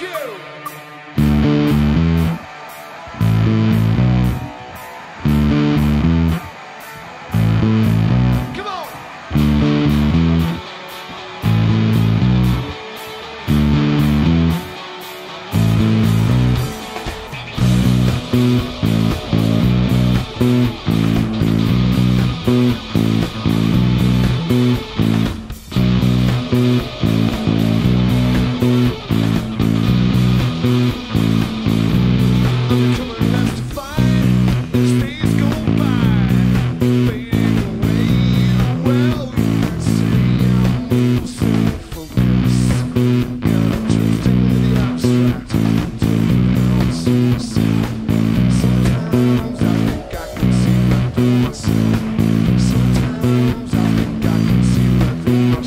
Thank you.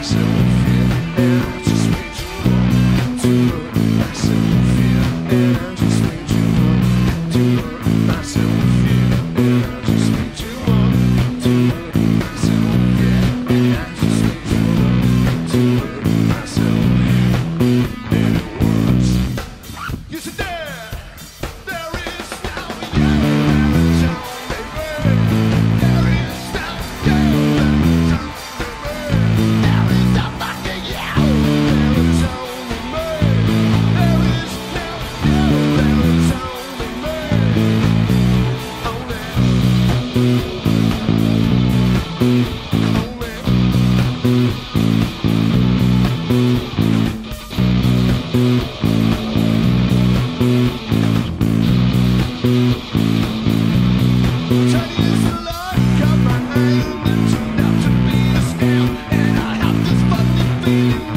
myself, yeah, Trying to